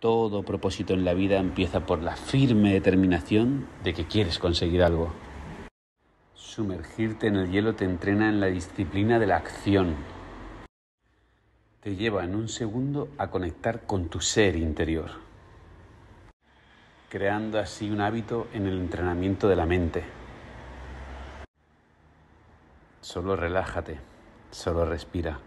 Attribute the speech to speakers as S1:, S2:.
S1: Todo propósito en la vida empieza por la firme determinación de que quieres conseguir algo. Sumergirte en el hielo te entrena en la disciplina de la acción. Te lleva en un segundo a conectar con tu ser interior, creando así un hábito en el entrenamiento de la mente. Solo relájate, solo respira.